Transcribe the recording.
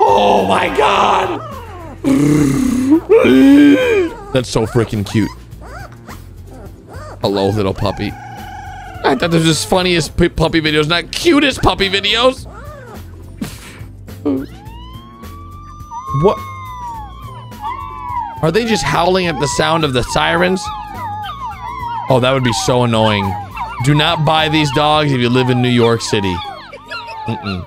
Oh my god! That's so freaking cute. Hello, little puppy. I thought this was funniest puppy videos, not cutest puppy videos. What? Are they just howling at the sound of the sirens? Oh, that would be so annoying. Do not buy these dogs if you live in New York City. Mm-mm.